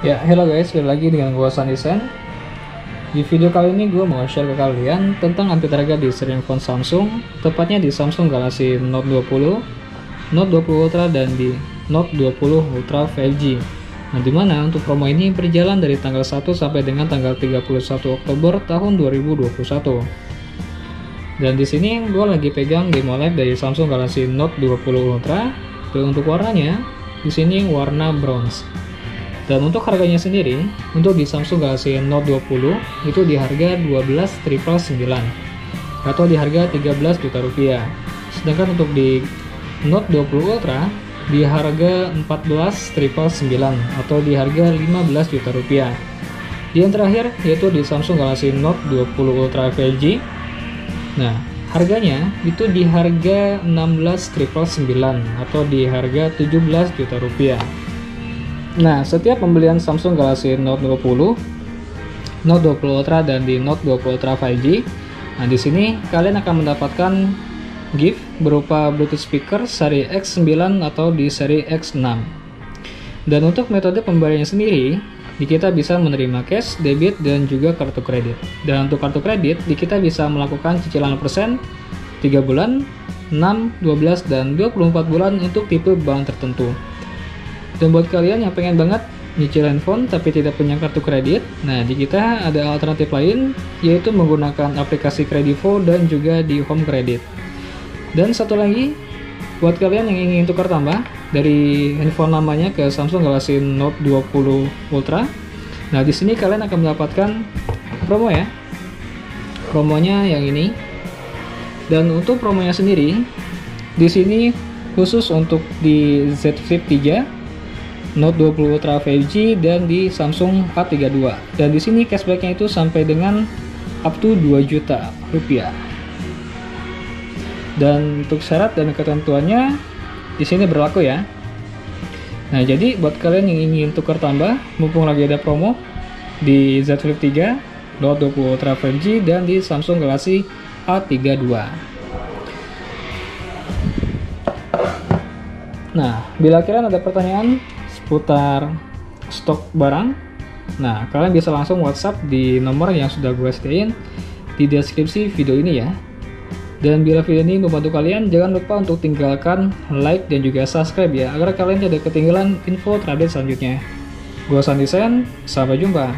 Ya, hello guys, kembali lagi dengan gue Sanisen Di video kali ini gue mau share ke kalian tentang update harga di seri handphone Samsung Tepatnya di Samsung Galaxy Note 20, Note 20 Ultra, dan di Note 20 Ultra 5G Nah, di mana untuk promo ini berjalan dari tanggal 1 sampai dengan tanggal 31 Oktober tahun 2021 dan di sini gue lagi pegang game OLED dari Samsung Galaxy Note 20 Ultra. Dan untuk warnanya, di sini warna bronze. Dan untuk harganya sendiri, untuk di Samsung Galaxy Note 20 itu di harga 12.999 atau di harga 13 juta rupiah. Sedangkan untuk di Note 20 Ultra di harga 14.999 atau di harga 15 juta rupiah. Di yang terakhir yaitu di Samsung Galaxy Note 20 Ultra 5G Nah, harganya itu di harga 16.999 atau di harga 17 juta rupiah. Nah, setiap pembelian Samsung Galaxy Note 20, Note 20 Ultra dan di Note 20 Ultra 5G, nah di sini kalian akan mendapatkan gift berupa Bluetooth speaker seri X9 atau di seri X6. Dan untuk metode pembeliannya sendiri, di kita bisa menerima cash, debit, dan juga kartu kredit. Dan untuk kartu kredit, di kita bisa melakukan cicilan persen 3 bulan, 6, 12, dan 24 bulan untuk tipe bank tertentu. Dan buat kalian yang pengen banget nyicil handphone tapi tidak punya kartu kredit, nah di kita ada alternatif lain yaitu menggunakan aplikasi Kredivo dan juga di Home Credit. Dan satu lagi, buat kalian yang ingin tukar tambah, dari handphone namanya ke Samsung Galaxy Note 20 Ultra. Nah, di sini kalian akan mendapatkan promo ya. Promonya yang ini. Dan untuk promonya sendiri, di sini khusus untuk di Z Flip 3, Note 20 Ultra 5G dan di Samsung A32. Dan di sini cashbacknya itu sampai dengan up to 2 juta rupiah. Dan untuk syarat dan ketentuannya di sini berlaku ya. Nah, jadi buat kalian yang ingin tukar tambah, mumpung lagi ada promo di Z Flip 3, Note 20 Ultra 5G dan di Samsung Galaxy A32. Nah, bila kalian ada pertanyaan seputar stok barang, nah kalian bisa langsung WhatsApp di nomor yang sudah gue sediain di deskripsi video ini ya. Dan bila video ini membantu kalian, jangan lupa untuk tinggalkan like dan juga subscribe ya, agar kalian tidak ketinggalan info terupdate selanjutnya. Gua Sandi Sen, sampai jumpa.